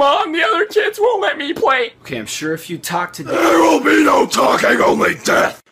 Mom, the other kids won't let me play. Okay, I'm sure if you talk to There will be no talking, only death.